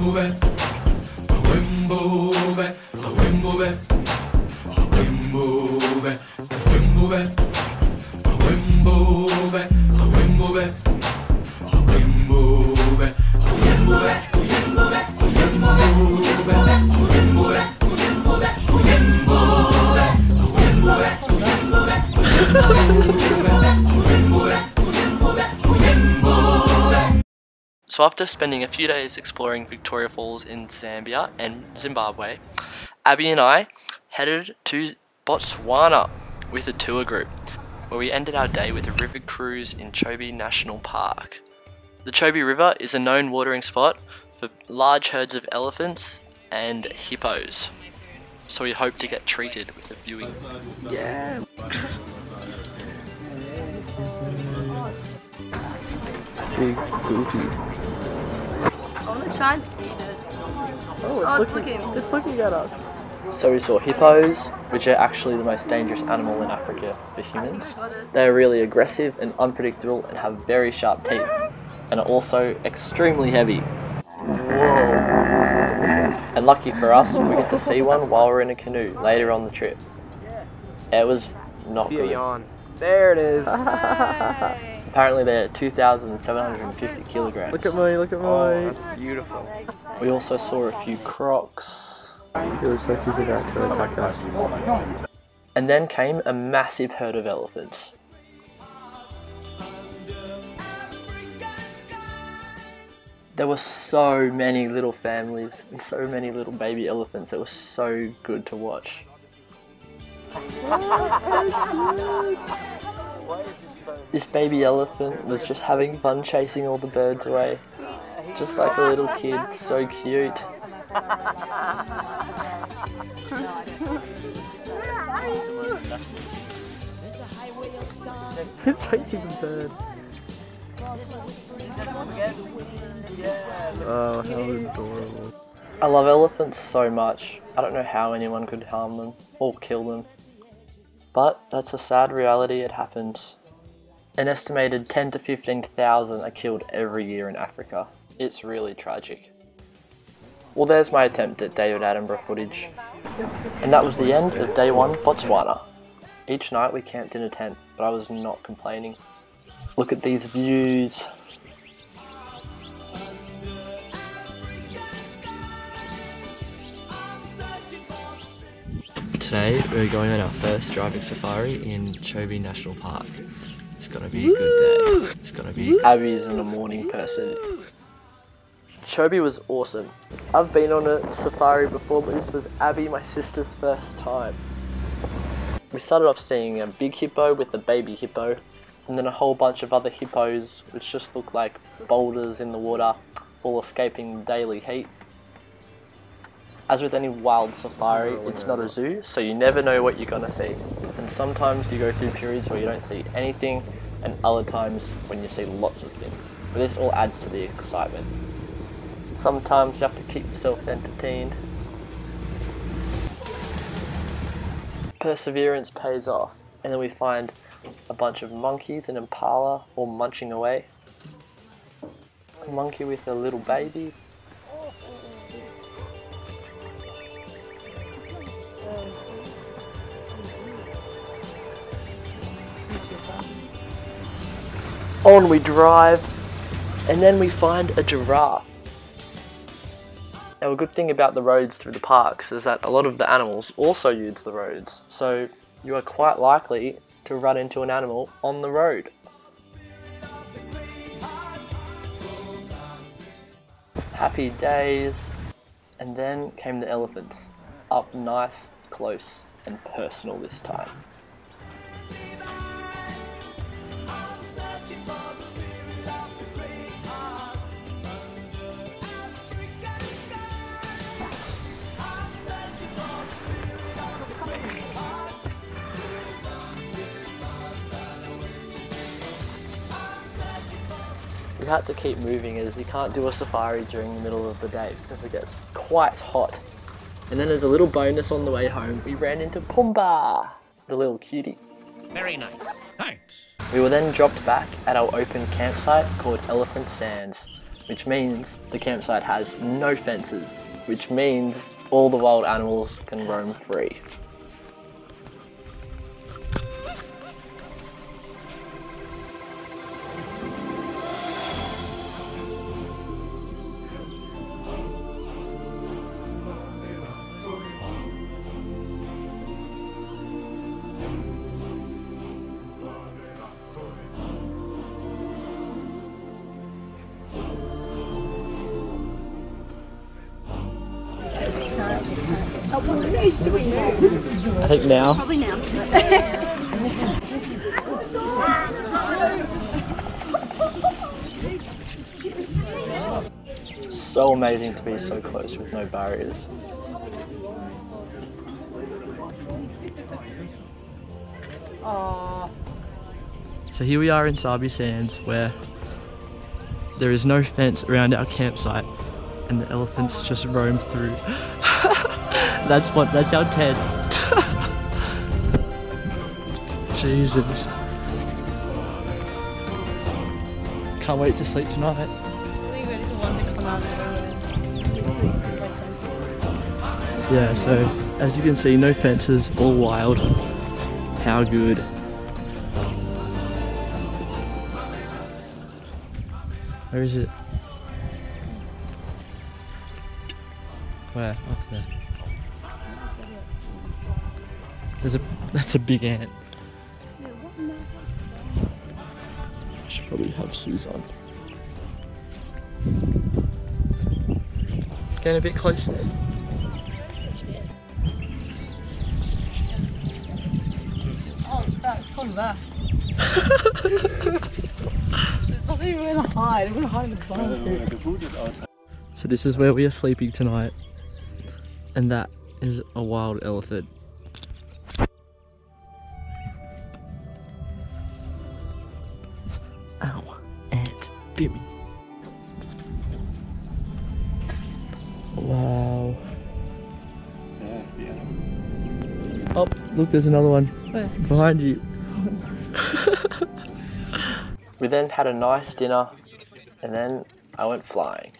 Wimbube, a Wimbube, a Wimbube, a Wimbube, a Wimbube, a Wimbube, a Wimbube, a Wimbube, a Wimbube, a Wimbube, a Wimbube, a Wimbube, a Wimbube, a Wimbube, a Wimbube, a Wimbube, a Wimbube, a Wimbube, a Wimbube, So after spending a few days exploring Victoria Falls in Zambia and Zimbabwe, Abby and I headed to Botswana with a tour group, where we ended our day with a river cruise in Chobe National Park. The Chobe River is a known watering spot for large herds of elephants and hippos, so we hope to get treated with a viewing. Yeah. Big booty. I want to try and feed it. Oh, Oh, it's oh, looking. It's looking at us. So we saw hippos, which are actually the most dangerous animal in Africa for humans. They are really aggressive and unpredictable and have very sharp teeth, and are also extremely heavy. And lucky for us, we get to see one while we're in a canoe later on the trip. It was not See good. There it is. Apparently they're 2,750 kilograms. look at me, look at Oh, my. that's beautiful. We also saw a few crocs. It looks like he's about to attack us. And then came a massive herd of elephants. There were so many little families and so many little baby elephants. It was so good to watch. This baby elephant was just having fun chasing all the birds away. Just like a little kid, so cute. It's chasing the bird. Oh, how adorable. I love elephants so much. I don't know how anyone could harm them or kill them. But that's a sad reality, it happens. An estimated 10 to 15,000 are killed every year in Africa. It's really tragic. Well, there's my attempt at David Attenborough footage. And that was the end of day one, Botswana. Each night we camped in a tent, but I was not complaining. Look at these views. Today we're going on our first driving safari in Chobe National Park. It's gonna be a good day. It's gonna be. Abby isn't a morning person. Chobe was awesome. I've been on a safari before, but this was Abby, my sister's first time. We started off seeing a big hippo with a baby hippo, and then a whole bunch of other hippos, which just look like boulders in the water, all escaping daily heat. As with any wild safari, it's not a zoo, so you never know what you're gonna see. And sometimes you go through periods where you don't see anything, and other times when you see lots of things. But this all adds to the excitement. Sometimes you have to keep yourself entertained. Perseverance pays off, and then we find a bunch of monkeys in Impala all munching away. A monkey with a little baby, On we drive, and then we find a giraffe. Now, a good thing about the roads through the parks is that a lot of the animals also use the roads, so you are quite likely to run into an animal on the road. Happy days, and then came the elephants, up nice, close, and personal this time. Had to keep moving as you can't do a safari during the middle of the day because it gets quite hot. And then as a little bonus on the way home, we ran into Pumbaa, the little cutie. Very nice. Thanks. We were then dropped back at our open campsite called Elephant Sands, which means the campsite has no fences, which means all the wild animals can roam free. I think now. Probably now. So amazing to be so close with no barriers. So here we are in Sabi Sands where there is no fence around our campsite and the elephants just roam through. that's what that's our tent. Jesus. Can't wait to sleep tonight. Yeah, so as you can see, no fences, all wild. How good. Where is it? Where? Up there. There's a that's a big ant. Probably have shoes on. Getting a bit close there. Oh, that's coming back. There's nothing even to hide. I'm gonna hide in the blanket. So this is where we are sleeping tonight. And that is a wild elephant. Wow. Oh, look, there's another one. Where? Behind you. we then had a nice dinner and then I went flying.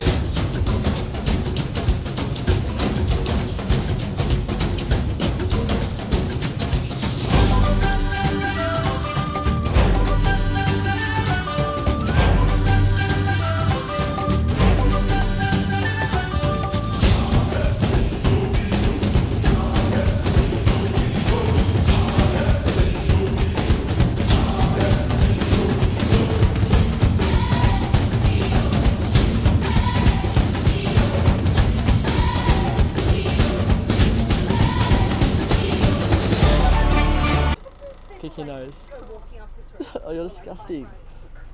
Disgusting.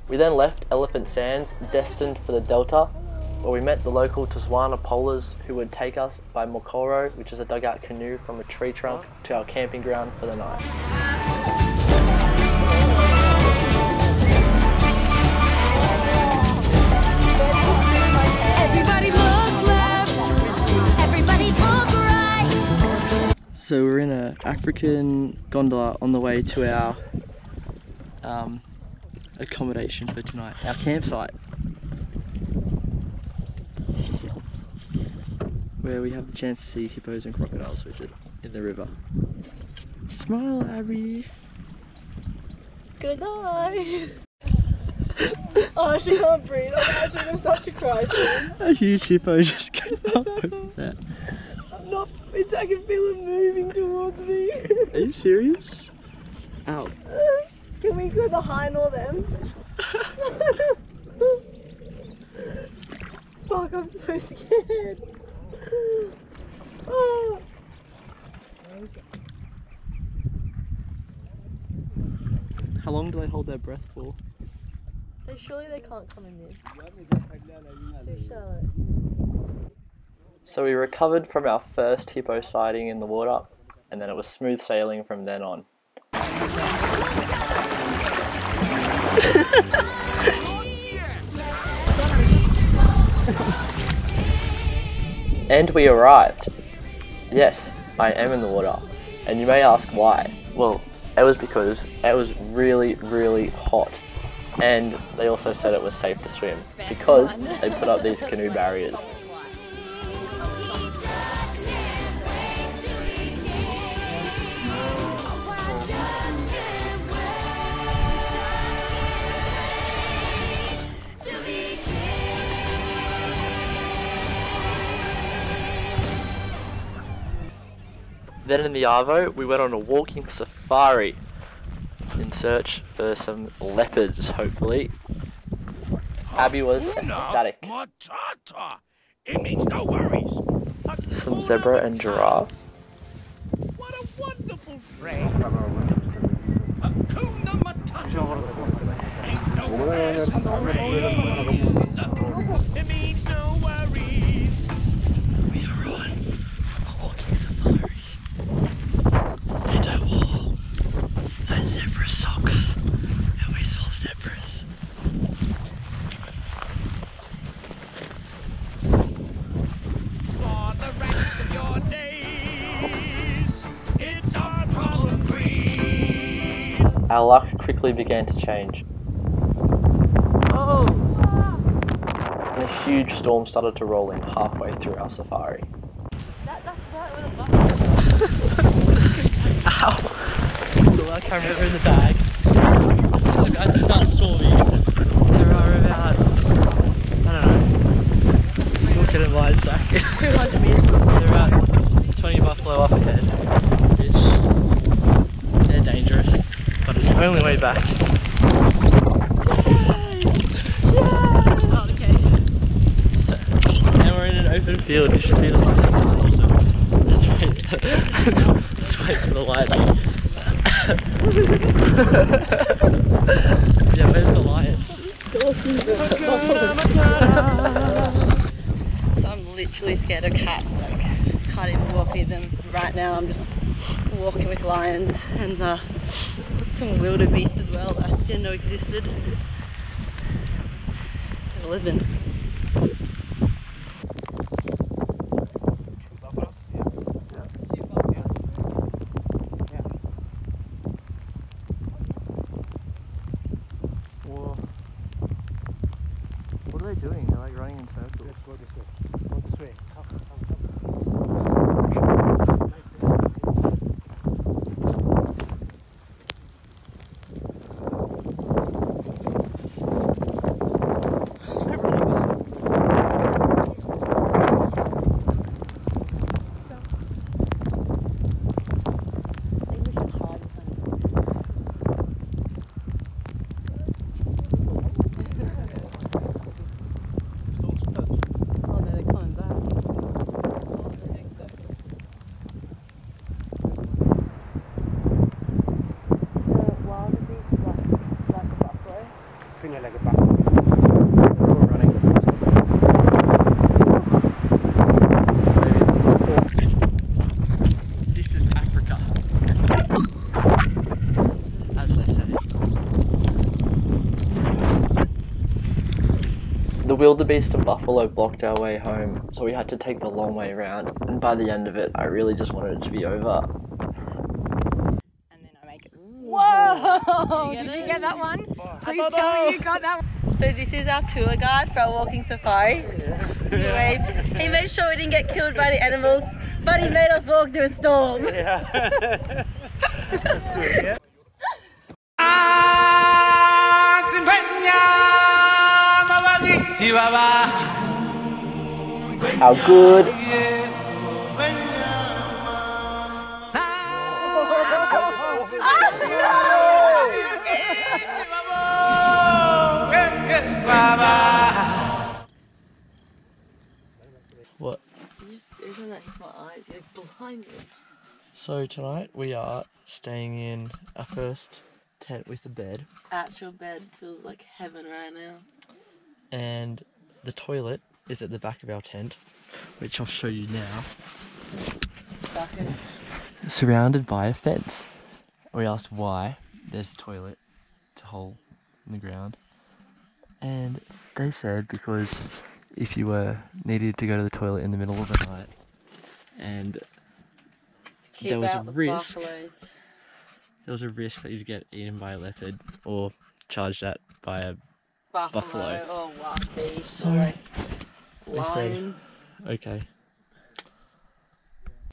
We then left Elephant Sands, destined for the Delta, where we met the local Tswana polers who would take us by Mokoro, which is a dugout canoe from a tree trunk, to our camping ground for the night. Everybody look left. Everybody look right. So we're in an African gondola on the way to our um, accommodation for tonight, our campsite. Where we have the chance to see hippos and crocodiles, which are in the river. Smile, Abby. Good night. Oh, she can't breathe. I'm actually gonna start to cry soon. A huge hippo just came up over there. I'm not. It's, I can feel it moving towards me. Are you serious? Ow. Can we go behind all them? Fuck, I'm so scared. Oh. How long do they hold their breath for? They, surely they can't come in this. Too shallow. So we recovered from our first hippo sighting in the water, and then it was smooth sailing from then on. and we arrived. Yes, I am in the water. And you may ask why. Well, it was because it was really, really hot. And they also said it was safe to swim because they put up these canoe barriers. Then in the Arvo, we went on a walking safari in search for some leopards, hopefully. Abby was ecstatic. Matata. It means no worries. Some zebra and giraffe. What a wonderful phrase. Hakuna Matata. Ain't no Our luck quickly began to change. And a huge storm started to roll in halfway through our safari. That, that's right with a bucket. Ow! So our cameras are in the bag. It's about to start storming. There are about, I don't know, look at it wide sack. 200 meters. They're about 20 buffalo up ahead, which they're dangerous, but it's the only way back. Okay. And we're in an open field, you should see the lights. It's awesome. Let's wait, let's wait for the lights. yeah, where's the lights? So I'm literally scared of cats. Like, can't even walk near them right now. I'm just walking with lions and uh, some wildebeest as well that I didn't know existed. This is living. Whoa. What are they doing? They're like running in circles. go this way. Go this way. Come, come, come. I think we should hide behind Oh no, they're coming back. The wildebeest is like, like a buffalo. Sing it like a buck. They're all running. This is Africa. As they say. The wildebeest and buffalo blocked our way home, so we had to take the long way around. And by the end of it, I really just wanted it to be over. And then I make it. Whoa! Did you get that one? Please tell me you got that one. So this is our tour guide for our walking safari. He. He made sure we didn't get killed by the animals, but he made us walk through a storm. How good! What? Every time that hits my eyes, you're like. So tonight we are staying in our first tent with a bed, Actual bed feels like heaven right now. And the toilet is at the back of our tent, which I'll show you now. Surrounded by a fence. We asked why. There's the toilet. It's a hole in the ground. And they said because if you were needed to go to the toilet in the middle of the night and Keep There was a the risk. buffaloes. there was a risk that you'd get eaten by a leopard or charged at by a Buffalo. Oh, wow. So Sorry. said- Lion. okay.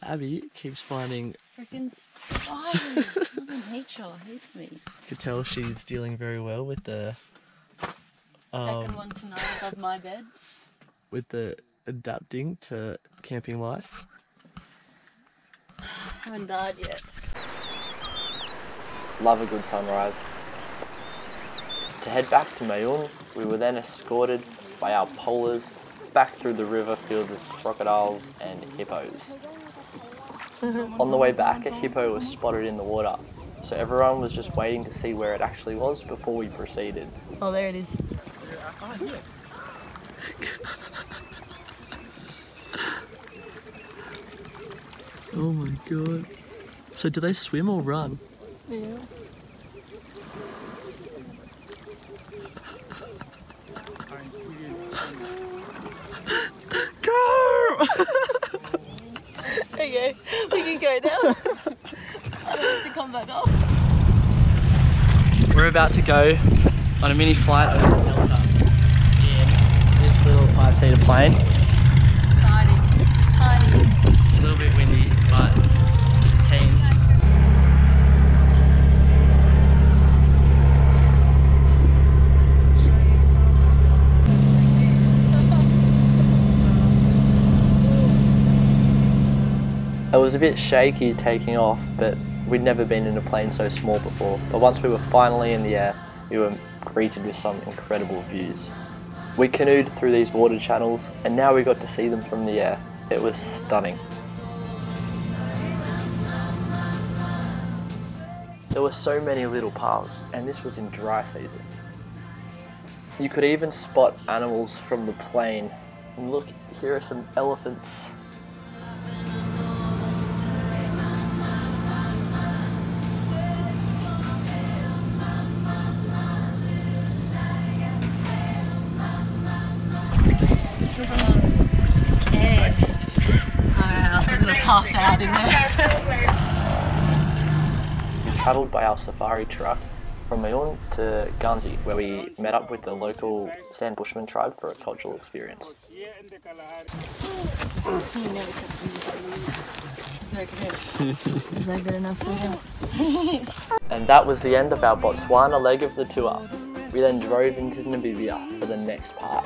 Abby keeps finding. Freaking spiders. Mother Nature hates me. Could tell she's dealing very well with the Second Um, one tonight above my bed. with the adapting to camping life. Haven't died yet. Love a good sunrise. To head back to Maun, we were then escorted by our polers back through the river filled with crocodiles and hippos. On the way back, a hippo was spotted in the water, so everyone was just waiting to see where it actually was before we proceeded. Oh, there it is. Oh my god. So do they swim or run? Yeah. We can go now. I don't have to come back up. We're about to go on a mini flight over Delta in this little five-seater plane. Tiny. Tiny. It's a little bit windy, but It was a bit shaky taking off, but we'd never been in a plane so small before. But once we were finally in the air, we were greeted with some incredible views. We canoed through these water channels, and now we got to see them from the air. It was stunning. There were so many little paths, and this was in dry season. You could even spot animals from the plane. And look, here are some elephants. Pass there. We travelled by our safari truck from Maun to Ghanzi, where we met up with the local San Bushman tribe for a cultural experience. Is that good enough for you? And that was the end of our Botswana leg of the tour. We then drove into Namibia for the next part.